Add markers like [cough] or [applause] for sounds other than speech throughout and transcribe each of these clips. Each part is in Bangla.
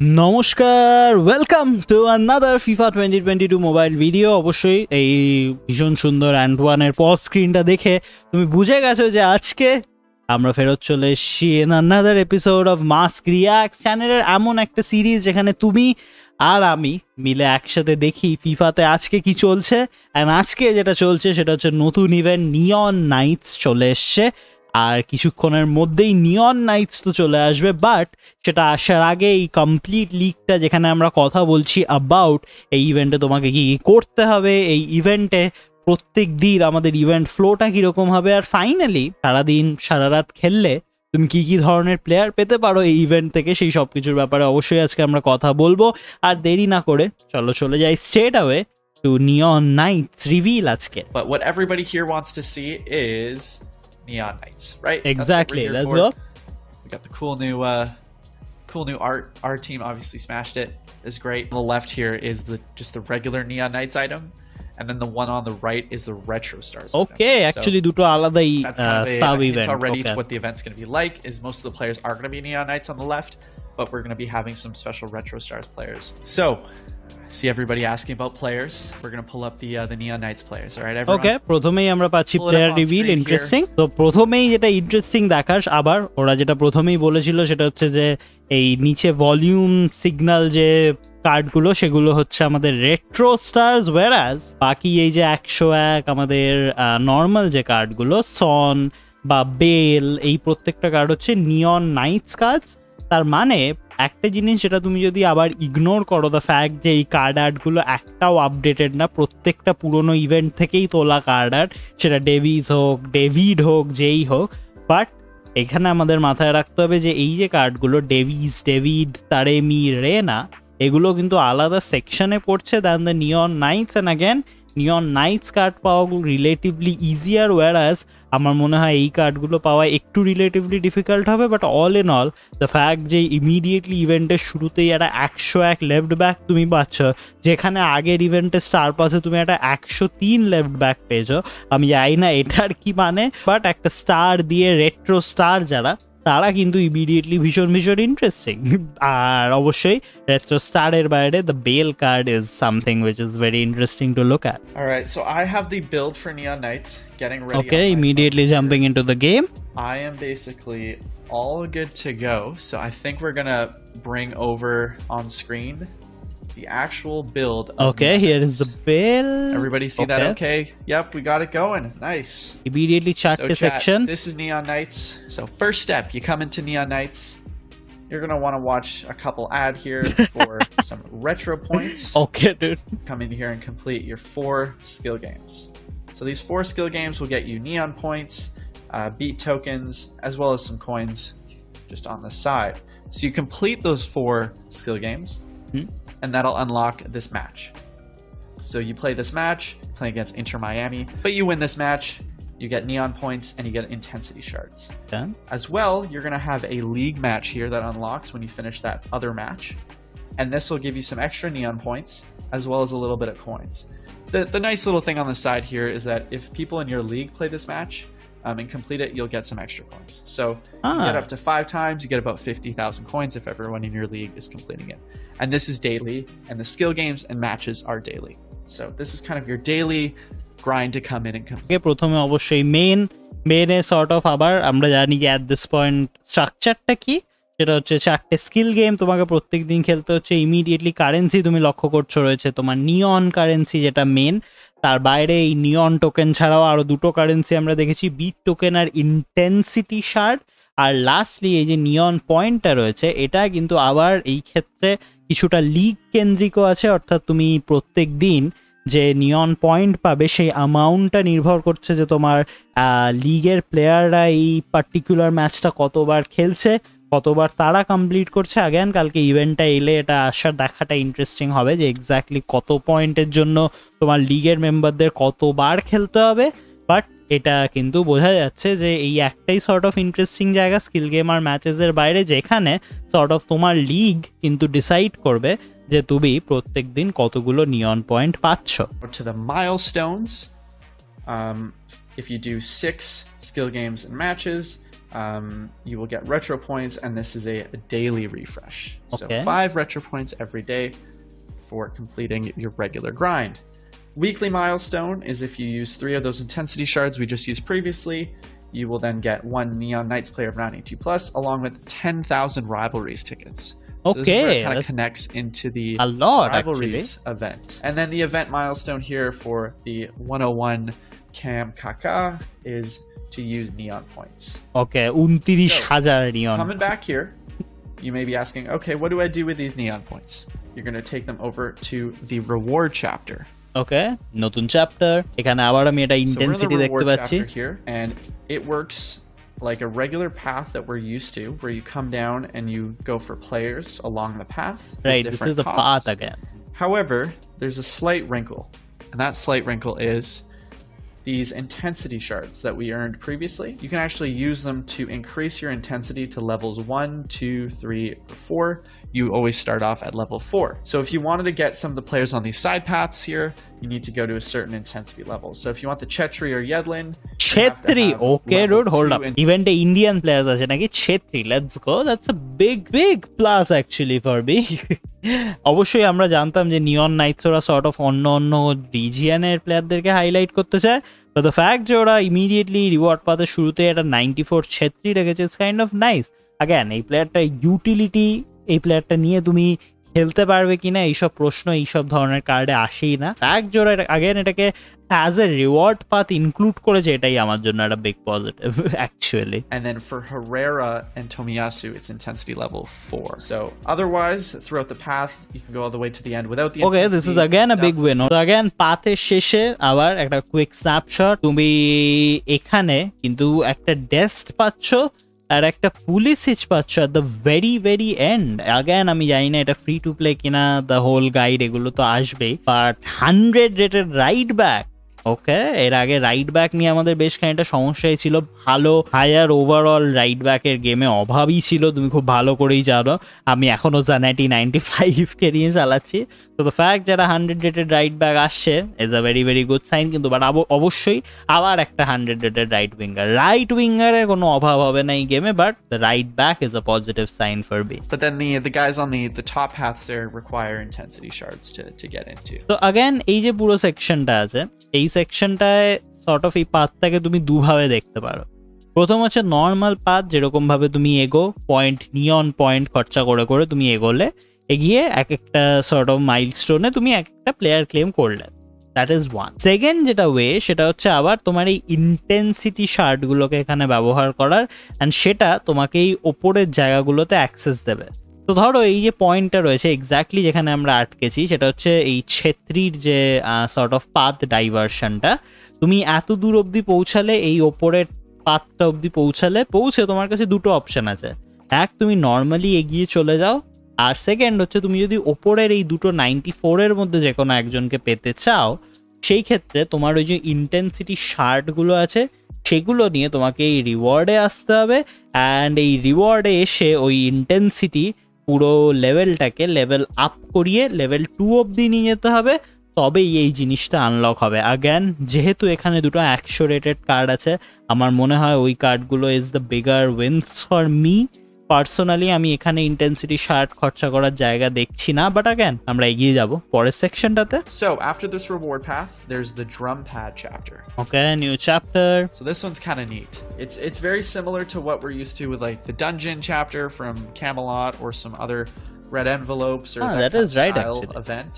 নমস্কার welcome to another FIFA twenty twenty two mobile video অবশ্যই এই ভীষণ সুন্দর অ্যান্ড ওয়ানের পজ স্ক্রিনটা দেখে তুমি বুঝে গেছো যে আজকে আমরা ফেরত চলে এসেছি an another episode of Mask Reacts চ্যানেলের এমন একটা সিরিজ যেখানে তুমি আর আমি মিলে একসাথে দেখি ফিফাতে আজকে কি চলছে। অ্যান্ড আজকে যেটা চলছে সেটা হচ্ছে নতুন ইভেন্ট নিয়ন নাইটস চলে এসছে। আর কিছুক্ষণের মধ্যেই নিয়ন নাইটস তো চলে আসবে বাট সেটা আসার আগে এই কমপ্লিট লিকটা যেখানে আমরা কথা বলছি অ্যাবাউট এই ইভেন্টে তোমাকে কি কি করতে হবে, এই ইভেন্টে প্রত্যেক দিন আমাদের ইভেন্ট ফ্লোটা কীরকম হবে, আর ফাইনালি সারাদিন সারা রাত খেললে তুমি কি কি ধরনের প্লেয়ার পেতে পারো এই ইভেন্ট থেকে, সেই সব কিছুর ব্যাপারে অবশ্যই আজকে আমরা কথা বলব। আর দেরি না করে চলো, চলে যাই straight away to Neon Nights reveal আজকে। But what everybody here wants to see is neon Knights, right? Exactly. Let's for. go. We got the cool new, uh, cool new art. Our team obviously smashed it. Is great. On the left here is the just the regular neon Knights item. And then the one on the right is the retro stars. Okay, item. actually, so duto all kind of uh, sub event. It's already okay. what the event's going to be like. Is most of the players are going to be neon knights on the left, but we're going to be having some special Retro Stars players. So. See everybody asking about players. We're gonna pull up the uh, the Neon Knights players. All right, everyone. Okay প্রথমেই আমরা পাচ্ছি প্লেয়ার রিভিল ইন্টারেস্টিং তো প্রথমেই যেটা ইন্টারেস্টিং দেখার আবার ওরা যেটা প্রথমেই বলেছিল সেটা হচ্ছে যে এই নিচে ভলিউম সিগন্যাল যে কার্ডগুলো সেগুলো হচ্ছে আমাদের রেট্রো স্টার্স ওয়ারাজ বাকি এই যে একশো এক আমাদের নর্মাল যে কার্ডগুলো সন বা বেল এই প্রত্যেকটা কার্ড হচ্ছে নিয়ন নাইটস কার্ডস তার মানে একটা জিনিস যেটা তুমি যদি আবার ইগনোর করো দ্য ফ্যাক্ট যে এই কার্ড আর্টগুলো একটাও আপডেটেড না, প্রত্যেকটা পুরনো ইভেন্ট থেকেই তোলা কার্ড আর্ট সেটা ডেভিস হোক ডেভিড হোক, যেই হোক বাট এখানে আমাদের মাথায় রাখতে হবে যে এই যে কার্ডগুলো ডেভিস ডেভিড তারেমি রেনা এগুলো কিন্তু আলাদা সেকশনে পড়ছে than the Neon Knights and again Neon Knights card পাওয়া রিলেটিভলি ইজিয়ার ওয়ারাস আমার মনে হয় এই কার্ডগুলো পাওয়া একটু রিলেটিভলি ডিফিকাল্ট হবে but all in all the fact যে ইমিডিয়েটলি ইভেন্টের শুরুতেই একটা একশো এক লেফট ব্যাক তুমি পাচ্ছ, যেখানে আগের ইভেন্টের স্টার পাসে তুমি একটা একশো তিন লেফট ব্যাক পেয়েছ, আমি জানি না এটার কি মানে বাট একটা স্টার দিয়ে রেট্রো স্টার যারা তারা কিন্তু ইমিডিয়েটলি ভীষণ ভীষণ ইন্টারেস্টিং আর অবশ্যই রেট্রো স্টারের বাইরে the bell card is something which is very interesting to look at All right, so I have the build for Neon Knights getting ready. Okay on my immediately jumping into the game phone. I am basically all good to go. So I think we're gonna bring over on screen the actual build. Okay, here is the build. Everybody see okay. that? Okay. Yep, we got it going. Nice. Immediately chat so this chat, section. This is Neon Knights. So first step, you come into Neon Knights. You're gonna want to watch a couple ad here [laughs] for some retro points. Okay, dude. Come in here and complete your four skill games. So these four skill games will get you neon points, uh, beat tokens, as well as some coins just on the side. So you complete those four skill games. Mm -hmm and that'll unlock this match. So you play this match, play against Inter Miami, but you win this match, you get neon points, and you get intensity shards. Done. As well, you're going to have a league match here that unlocks when you finish that other match. And this will give you some extra neon points, as well as a little bit of coins. The, the nice little thing on the side here is that if people in your league play this match um, and complete it, you'll get some extra coins. So you get Ah. up to five times, you get about 50,000 coins if everyone in your league is completing it. And this is daily, and the skill games and matches are daily. So this is kind of your daily grind to come in and complete. আগে প্রথমে অবশ্যই মেন মেনে সর্ট অফ আবার আমরা জানি কি অ্যাট দিস পয়েন্ট স্ট্রাকচারটা কি সেটা হচ্ছে চারটে স্কিল গেম তোমাকে প্রত্যেক দিন খেলতে হচ্ছে ইমিডিয়েটলি কারেন্সি তুমি লক্ষ্য করছো রয়েছে তোমার নিয়ন কারেন্সি যেটা মেন তার বাইরে এই নিয়ন টোকেন ছাড়াও আরও দুটো কারেন্সি আমরা দেখেছি বিট টোকেন আর ইন্টেন্সিটি শার্ট আর লাস্টলি এই যে নিয়ন পয়েন্টটা রয়েছে, এটা কিন্তু আবার এই ক্ষেত্রে কিছুটা লিগ কেন্দ্রিকও আছে। অর্থাৎ তুমি প্রত্যেক দিন যে নিয়ন পয়েন্ট পাবে, সেই অ্যামাউন্টটা নির্ভর করছে যে তোমার লিগের প্লেয়াররা এই পার্টিকুলার ম্যাচটা কতবার খেলছে। কতবার তারা কমপ্লিট করছে আগেন কালকে ইভেন্টটা এলে এটা আসার দেখাটা ইন্টারেস্টিং হবে যে এক্স্যাক্টলি কত পয়েন্টের জন্য তোমার লিগের মেম্বারদের কতবার খেলতে হবে বাট এটা কিন্তু বোঝা যাচ্ছে যে এই একটাই সর্ট অফ ইন্টারেস্টিং জায়গা স্কিল গেম আর ম্যাচেসের বাইরে যেখানে সর্ট অফ তোমার লিগ কিন্তু ডিসাইড করবে যে তুমি প্রত্যেক দিন কতগুলো নিয়ন পয়েন্ট পাচ্ছ to. Um, if you do six skill games and matches, um, you will get retro points, and this is a, a daily refresh. Okay. So five retro points every day for completing your regular grind. Weekly milestone is if you use three of those intensity shards we just used previously, you will then get one Neon Knights player of 92 plus, along with 10,000 rivalries tickets. So this is where Okay, it kind of connects into the A lot, actually. rivalries event. And then the event milestone here for the 101 Cam Kaka is to use neon points. ওকে উনত্রিশ So, হাজার নিয়ন Coming back here, you may be asking, okay, what do I do with these neon points? You're going to take them over to the reward chapter. ওকে নতুন চ্যাপ্টার এখানে আবার আমি এটা So we're in the intensity দেখতে reward পাচ্ছি chapter here, and it works like a regular path that we're used to, where you come down and you go for players along the path. with right this different is a path costs. again However, there's a slight wrinkle, and that slight wrinkle is these intensity shards that we earned previously. You can actually use them to increase your intensity to levels one, two, three, or four. You always start off at level four. So if you wanted to get some of the players on these side paths here, you need to go to a certain intensity level. So if you want the Chetri or Yedlin, Chetri, okay, dude, hold up. Even the Indian players are like Chetri, let's go. That's a big, big plus actually for me. [laughs] অবশ্যই আমরা জানতাম যে নিয়ন নাইটস ওরা শর্ট অফ অন্য অন্য রিজিয়ানের প্লেয়ারদেরকে হাইলাইট করতে চায়। তো দ্য ফ্যাক্ট যে ওরা ইমিডিয়েটলি রিওয়ার্ড পাতে শুরুতে একটা নাইনটি ফোর ছেত্রি রেখেছে it's kind of nice again এই প্লেয়ারটা ইউটিলিটি এই প্লেয়ারটা নিয়ে তুমি খেলতে পারবে কিনা এইসব প্রশ্ন এইসব ধরনের কার্ডে আসেই না। এক জোরে আগেন এটাকে as a reward path include করেছে এটাই আমার জন্য একটা big positive actually and then for Herrera and Tomiyasu it's intensity level 4 so otherwise throughout the path you can go all the way to the end without the okay this is again a big win so again পাথের শেষে আবার একটা কুইক স্ন্যাপশট তুমি এখানে কিন্তু একটা ডেস্ট পাচ্ছ। আর একটা পুলিশ সিচ পাচ্ছ at the very very end again আমি জানি না এটা ফ্রি টু প্লে কিনা দ্য হোল গাইড এগুলো তো আসবেই but hundred rated ride back okay এর আগে রাইট ব্যাক নিয়ে আমাদের বেশ খানিকটা সমস্যাই ছিল। ভালো হায়ার ওভারঅল রাইট ব্যাকের গেমে অভাবই ছিল তুমি খুব ভালো করেই জানো। আমি এখনও জানাটি নাইনটি ফাইভকে নিয়ে চালাচ্ছি। তো দ্য ফ্যাক্ট যারা হান্ড্রেড রেটেড রাইট ব্যাক আসছে is a very very good sign কিন্তু বাট অবশ্যই আবার একটা hundred rated right winger right উইঙ্গারের কোনো অভাব হবে না এই গেমে but the right back is a positive sign for be but then the the guys on the the top half there require intensity shards to to get into তো अगेन এই যে পুরো সেকশনটা আছে এই সেকশনটায় সর্ট অফ এই পাথটাকে তুমি দুভাবে দেখতে পারো। প্রথম হচ্ছে নর্মাল পাথ যেরকমভাবে তুমি এগো পয়েন্ট নিয়ন পয়েন্ট খরচা করে করে তুমি এগোলে, এগিয়ে এক একটা সর্ট অফ মাইলস্টোনে তুমি এক একটা প্লেয়ার ক্লেম করলে। দ্যাট ইজ ওয়ান সেকেন্ড যেটা ওয়ে সেটা হচ্ছে আবার তোমার এই ইন্টেন্সিটি শার্টগুলোকে এখানে ব্যবহার করার অ্যান্ড সেটা তোমাকে এই ওপরের জায়গাগুলোতে অ্যাক্সেস দেবে। তো ধরো এই যে পয়েন্টটা রয়েছে এক্স্যাক্টলি যেখানে আমরা আটকেছি, সেটা হচ্ছে এই ছেত্রীর যে সর্ট অফ পাথ ডাইভারশনটা তুমি এত দূর অবধি পৌঁছালে, এই ওপরের পাথটা অবধি পৌঁছালে, পৌঁছে তোমার কাছে দুটো অপশন আছে। এক, তুমি নর্মালি এগিয়ে চলে যাও, আর সেকেন্ড হচ্ছে তুমি যদি ওপরের এই দুটো নাইনটি ফোরের মধ্যে যে কোনো একজনকে পেতে চাও, সেই ক্ষেত্রে তোমার ওই যে ইন্টেন্সিটি শার্টগুলো আছে, সেগুলো নিয়ে তোমাকে এই রিওয়ার্ডে আসতে হবে অ্যান্ড এই রিওয়ার্ডে এসে ওই ইন্টেন্সিটি পুরো লেভেলটাকে লেভেল আপ করিয়ে লেভেল টু অবধি নিয়ে যেতে হবে, তবেই এই জিনিসটা আনলক হবে। আগেন যেহেতু এখানে দুটো একশো রেটেড কার্ড আছে, আমার মনে হয় ওই কার্ডগুলো is the bigger wins for me personally আমি এখানে ইন্টেন্সিটি শার্ট খরচা করার জায়গা দেখছি না বাট অ্যাগেন আমরা এগিয়ে যাব পরের সেকশনটাতে So after this reward path, there's the drum pad chapter. Okay new chapter So this one's kind of neat. It's it's very similar to what we're used to with like the dungeon chapter from Camelot or some other red envelopes or Ah, that, that kind is of right, style actually. event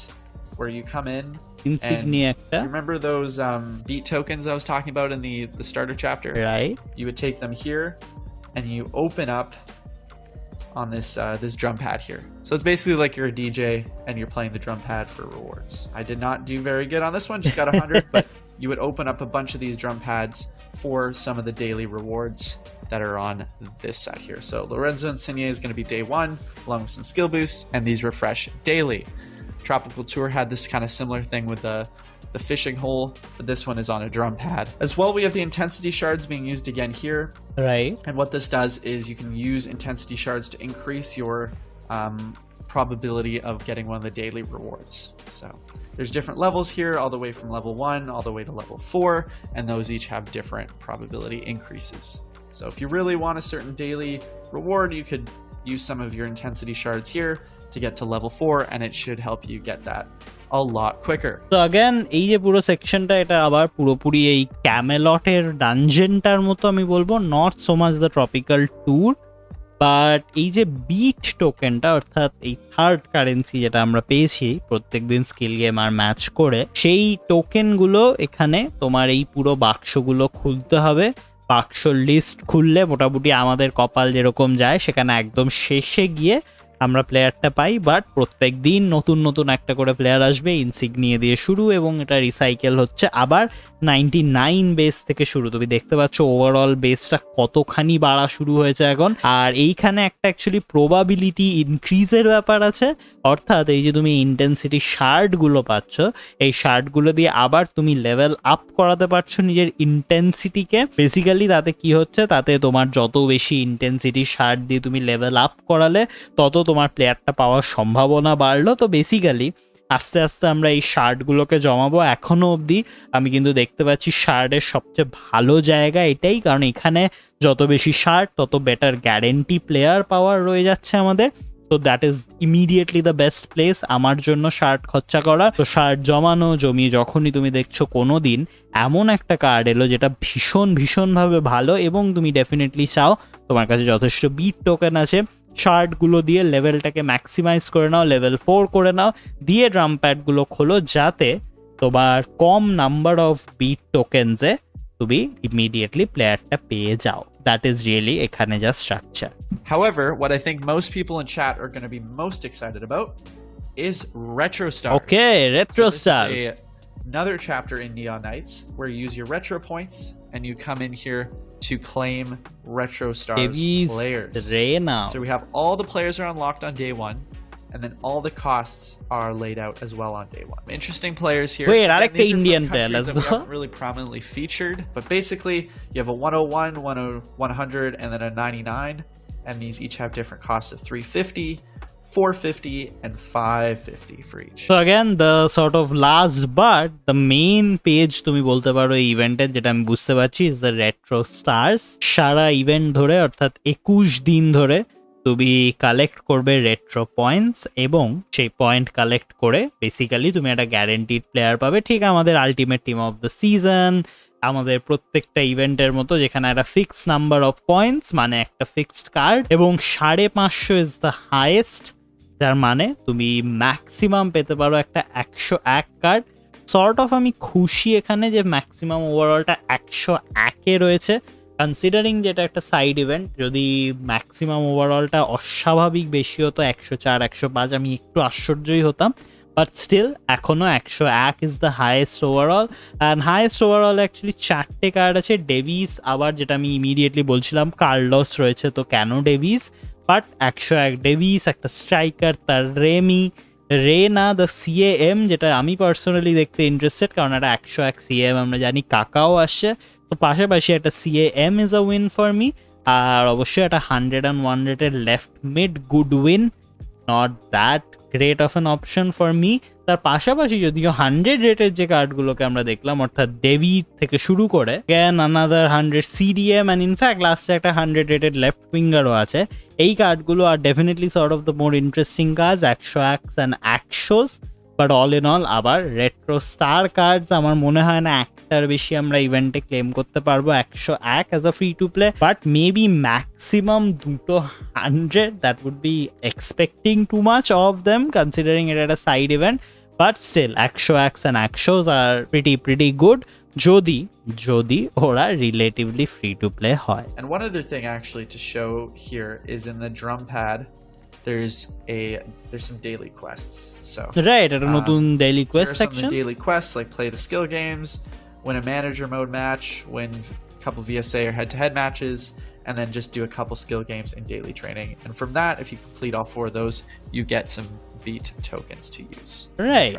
where you come in. Insignia একটা You remember those um, beat tokens I was talking about in the the starter chapter? Right You would take them here, and you open up on this uh, this drum pad here. So it's basically like you're a DJ and you're playing the drum pad for rewards. I did not do very good on this one, just got 100, [laughs] but you would open up a bunch of these drum pads for some of the daily rewards that are on this set here. So Lorenzo Insigne is going to be day one, along with some skill boosts, and these refresh daily. Tropical Tour had this kind of similar thing with the the fishing hole, but this one is on a drum pad. As well, we have the intensity shards being used again here. Right. And what this does is you can use intensity shards to increase your um, probability of getting one of the daily rewards. So there's different levels here, all the way from level one, all the way to level four, and those each have different probability increases. So if you really want a certain daily reward, you could use some of your intensity shards here to get to level 4 and it should help you get that a lot quicker. So again, এই যে পুরো সেকশনটা এটা আবার পুরোপুরি এই ক্যামেলটের ডানজেনটার মতো আমি বলব not so much the tropical tour but এই যে বিট টোকেনটা অর্থাৎ এই থার্ড কারেন্সি যেটা আমরা পেয়েছি প্রত্যেকদিন স্কিল গেম আর ম্যাচ করে, সেই টোকেনগুলো এখানে তোমার এই পুরো বাক্সগুলো খুলতে হবে বাক্স লিস্ট খুললে মোটামুটি আমাদের কপাল যেরকম যায়, সেখানে একদম শেষে গিয়ে আমরা প্লেয়ারটা পাই বাট প্রত্যেক দিন নতুন নতুন একটা করে প্লেয়ার আসবে ইনসিগনিয়ে দিয়ে শুরু এবং এটা রিসাইকেল হচ্ছে আবার নাইনটি নাইন বেস থেকে শুরু। তুমি দেখতে পাচ্ছ ওভারঅল বেসটা কতখানি বাড়া শুরু হয়েছে এখন। আর এইখানে একটা অ্যাকচুয়ালি প্রবাবিলিটি ইনক্রিজের ব্যাপার আছে। অর্থাৎ এই যে তুমি ইন্টেন্সিটি শার্টগুলো পাচ্ছ, এই শার্টগুলো দিয়ে আবার তুমি লেভেল আপ করাতে পারছ নিজের ইন্টেন্সিটিকে বেসিক্যালি তাতে কি হচ্ছে? তাতে তোমার যত বেশি ইন্টেন্সিটি শার্ট দিয়ে তুমি লেভেল আপ করালে, তত তোমার প্লেয়ারটা পাওয়ার সম্ভাবনা বাড়লো। তো বেসিক্যালি আস্তে আস্তে আমরা এই শার্টগুলোকে জমাবো এখনও অবধি। আমি কিন্তু দেখতে পাচ্ছি শার্টের সবচেয়ে ভালো জায়গা এটাই, কারণ এখানে যত বেশি শার্ট তত বেটার গ্যারেন্টি প্লেয়ার পাওয়ার রয়ে যাচ্ছে আমাদের। তো that is immediately the best place আমার জন্য শার্ট খরচা করা। তো শার্ট জমানো, জমিয়ে যখনই তুমি দেখছ কোনো দিন এমন একটা কার্ড এলো যেটা ভীষণ, ভীষণভাবে ভালো এবং তুমি ডেফিনেটলি চাও, তোমার কাছে যথেষ্ট বিট টোকেন আছে শার্টগুলো দিয়ে লেভেলটাকে ম্যাক্সিমাইজ করে নাও লেভেল ফোর করে নাও, দিয়ে ড্রাম প্যাডগুলো খোলো যাতে তোমার কম নাম্বার অফ বিট টোকেনসে তুমি ইমিডিয়েটলি প্লেয়ারটা পেয়ে যাও। that is really a Khaneja structure. However, what I think most people in chat are going to be most excited about is retro stars. Okay, retro so stars. A, another chapter in Neon Knights where you use your retro points and you come in here to claim retro stars Baby's players. So we have all the players are unlocked on day one and then all the costs are laid out as well on day one. Interesting players here. Wait, Again, আরেকটা these are from Indian player, countries let's that we go. haven't really prominently featured, but basically you have a 101, 10 100, and then a 99, and these each have different costs of 350. 450 and 550 for each. So again, the sort of last but the main page তুমি বলতে পারো এই ইভেন্টের যেটা আমি বুঝতে পারছি ইজ দ্য রেট্রো স্টার্স সারা ইভেন্ট ধরে অর্থাৎ একুশ দিন ধরে তুমি কালেক্ট করবে রেট্রো পয়েন্টস এবং সেই পয়েন্ট কালেক্ট করে বেসিক্যালি তুমি একটা গ্যারেন্টিড প্লেয়ার পাবে। ঠিক আমাদের ultimate team of the season আমাদের প্রত্যেকটা ইভেন্টের মতো যেখানে একটা ফিক্সড নাম্বার অফ পয়েন্টস মানে একটা ফিক্সড কার্ড এবং সাড়ে পাঁচশো ইজ দ্য হায়েস্ট যার মানে তুমি ম্যাক্সিমাম পেতে পারো একটা একশো এক কার্ড সর্ট অফ আমি খুশি এখানে যে ম্যাক্সিমাম ওভারঅলটা একশো একে রয়েছে। কনসিডারিং যেটা একটা সাইড ইভেন্ট যদি ম্যাক্সিমাম ওভারঅলটা অস্বাভাবিক বেশি হতো একশো চার, একশো পাঁচ, আমি একটু আশ্চর্যই হতাম। বাট স্টিল এখনও একশো এক is the highest overall and highest overall actually চারটে কার্ড আছে ডেভিস আবার যেটা আমি ইমিডিয়েটলি বলছিলাম কার্লস রয়েছে তো কেন ডেভিস বাট একশো এক ডেভিস একটা স্ট্রাইকার তার রেমি রেনা দ্য সিএএম যেটা আমি পার্সোনালি দেখতে ইন্টারেস্টেড কারণ একটা একশো এক সিএম আমরা জানি কাকাও আসছে। তো পাশাপাশি একটা CAM is a win for me আর অবশ্যই একটা হান্ড্রেড অ্যান্ড ওয়ান রেটের left mid good win not that great of an option for me তার পাশাপাশি যদিও হান্ড্রেড রেটের যে কার্ডগুলোকে আমরা দেখলাম, অর্থাৎ দেবী থেকে শুরু করে can another hundred CDM and in fact লাস্টে একটা হান্ড্রেড রেটেড লেফট উইঙ্গারও আছে। এই কার্ডগুলো আর definitely sort of the more interesting কাজ একশো অ্যাক্স অ্যান্ড একশোস বাট অল ইন অল আবার রেট্রো স্টার কার্ডস আমার মনে হয় না একটার বেশি আমরা ইভেন্টে ক্লেম করতে পারবো একশো এক as a free to play but maybe maximum দুটো hundred that would be expecting too much of them considering এটা একটা সাইড ইভেন্ট বাট স্টিল একশো অ্যাক্স and একশোস R pretty pretty good যদি যদি ওরা রিলেটিভলি ফ্রি টু প্লে হয় And one other thing actually to show here is in the drum pad, there's a there's some daily quests. So right, um, daily quest there are section. Some daily quests like play the skill games, win a manager mode match, win a couple VSA or head to head matches, and then just do a couple skill games in daily training. And from that, if you complete all four of those, you get some beat tokens to use. Right.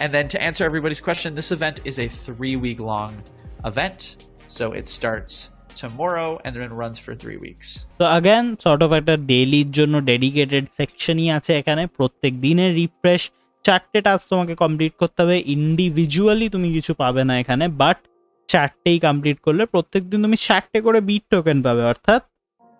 And then to answer everybody's question, this event is a three week long event. So it starts tomorrow, and then runs for three weeks. তো again, sort of একটা ডেইলির জন্য ডেডিকেটেড সেকশনই আছে এখানে। প্রত্যেক দিনের রিফ্রেশ চারটে টাস্ক তোমাকে কমপ্লিট করতে হবে। ইন্ডিভিজুয়ালি তুমি কিছু পাবে না এখানে বাট চারটেই কমপ্লিট করলে প্রত্যেক দিন তুমি চারটে করে বিট টোকেন পাবে, অর্থাৎ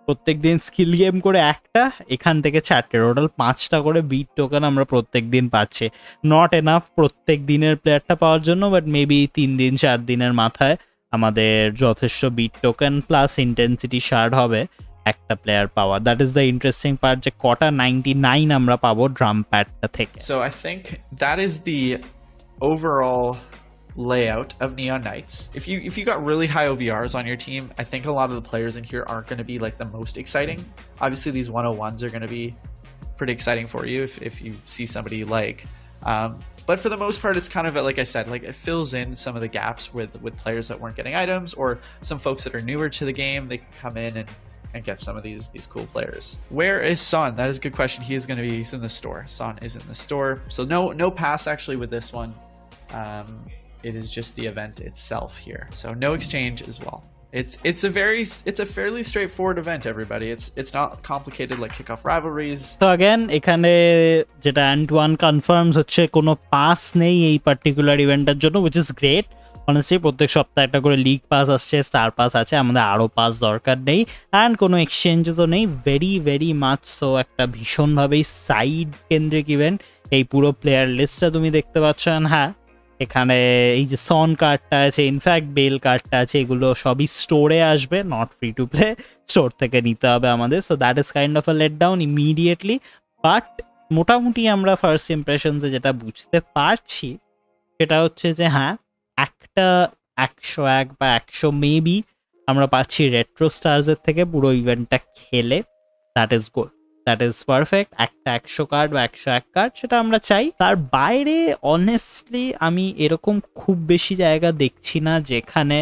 প্রত্যেক দিন স্কিল গেম করে একটা, এখান থেকে চারটে। টোটাল পাঁচটা করে বিট টোকেন আমরা প্রত্যেক দিন পাচ্ছি। নট এনাফ প্রত্যেক দিনের প্লেয়ারটা পাওয়ার জন্য বাট মেবি তিন দিন, চার দিনের মাথায়। আমাদের যথেষ্ট bit token plus intensity shard হবে একটা প্লেয়ার পাওয়া that is the interesting part যে কটা নাইনটি নাইন আমরা পাবো ড্রাম প্যাডটা থেকে So I think that is the overall layout of Neon Knights. If you if you got really high OVRs on your team, I think a lot of the players in here aren't going to be like the most exciting. Obviously, these 101s are going to be pretty exciting for you if, if you see somebody you like. Um, but for the most part, it's kind of like I said, like it fills in some of the gaps with with players that weren't getting items or some folks that are newer to the game. They can come in and and get some of these these cool players. Where is Son? That is a good question. He is going to be he's in the store. Son is in the store. So no no pass actually with this one. Um, it is just the event itself here. So no exchange as well It's it's a very it's a fairly straightforward event. Everybody, it's it's not complicated like kickoff rivalries. তো অ্যাগেন এখানে যেটা অ্যান্ড ওয়ান কনফার্মস হচ্ছে কোনো পাস নেই এই পার্টিকুলার ইভেন্টের জন্য উইচ ইজ গ্রেট অনেস্টলি প্রত্যেক সপ্তাহে একটা করে লিগ পাস আসছে স্টার পাস আছে আমাদের আরও পাস দরকার নেই অ্যান্ড কোনো এক্সচেঞ্জও তো নেই ভেরি ভেরি মাচ সো একটা ভীষণভাবেই সাইড কেন্দ্রিক ইভেন্ট এই পুরো প্লেয়ার লিস্টটা তুমি দেখতে পাচ্ছ and হ্যাঁ এখানে এই যে সন কার্ডটা আছে ইনফ্যাক্ট বেল কার্ডটা আছে, এগুলো সবই স্টোরে আসবে not free to play store থেকে নিতে হবে আমাদের। So that is kind of a let down immediately but মোটামুটি আমরা ফার্স্ট ইমপ্রেশনসে যেটা বুঝতে পারছি, সেটা হচ্ছে যে হ্যাঁ একটা একশো এক বা একশো মেবি আমরা পাচ্ছি রেট্রো স্টার্সের থেকে পুরো ইভেন্টটা খেলে that is good that is perfect একটা একশো কার্ড বা একশো এক কার্ড সেটা আমরা চাই। তার বাইরে অনেস্টলি আমি এরকম খুব বেশি জায়গা দেখছি না, যেখানে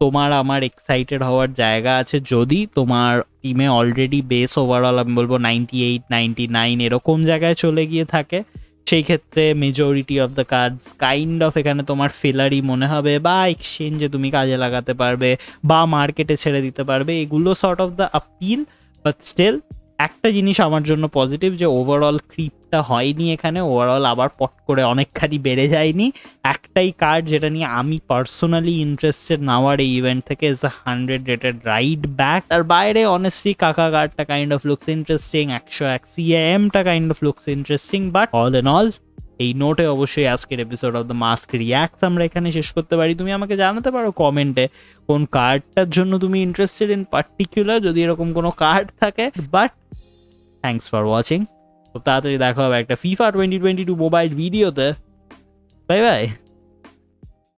তোমার আমার এক্সাইটেড হওয়ার জায়গা আছে। যদি তোমার টিমে অলরেডি বেস ওভারঅল আমি বলব নাইনটি এইট নাইনটি নাইন এরকম জায়গায় চলে গিয়ে থাকে, সেই ক্ষেত্রে majority of the cards kind of এখানে তোমার ফেলারই মনে হবে বা এক্সচেঞ্জে তুমি কাজে লাগাতে পারবে বা মার্কেটে ছেড়ে দিতে পারবে। এগুলো sort of the appeal but still একটা জিনিস আমার জন্য পজিটিভ যে ওভারঅল ক্রিপটা হয়নি এখানে ওভারঅল আবার পট করে অনেকখানি বেড়ে যায়নি। একটাই কার্ড যেটা নিয়ে আমি পার্সোনালি ইন্টারেস্টেড নেওয়ার এই ইভেন্ট থেকে is the hundred rated right back তার বাইরে অনেস্টলি কাকা কার্ডটা কাইন্ড অফ লুকস ইন্টারেস্টিং একশো এক সিএমটা kind of looks interesting but all in all এই নোটে অবশ্যই আজকের episode of the mask reacts আমরা এখানে শেষ করতে পারি। তুমি আমাকে জানাতে পারো কমেন্টে কোন কার্ডটার জন্য তুমি ইন্টারেস্টেড ইন পার্টিকুলার যদি এরকম কোনো কার্ড থাকে। বাট থ্যাংকস ফর ওয়াচিং খুব তাড়াতাড়ি দেখা হবে একটা FIFA twenty twenty two mobile ভিডিওতে বাই বাই